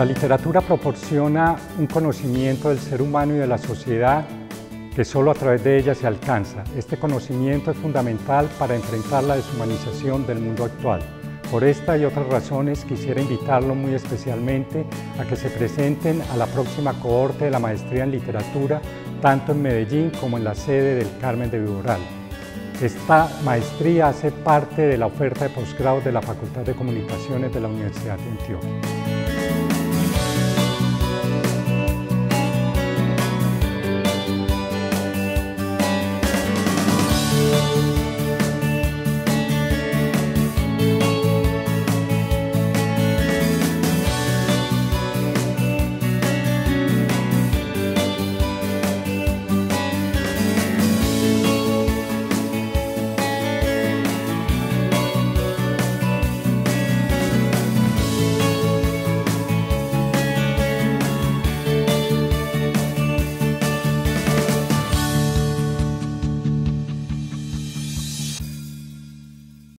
La literatura proporciona un conocimiento del ser humano y de la sociedad que solo a través de ella se alcanza. Este conocimiento es fundamental para enfrentar la deshumanización del mundo actual. Por esta y otras razones quisiera invitarlo muy especialmente a que se presenten a la próxima cohorte de la Maestría en Literatura, tanto en Medellín como en la sede del Carmen de Viboral. Esta maestría hace parte de la oferta de posgrado de la Facultad de Comunicaciones de la Universidad de Antioquia.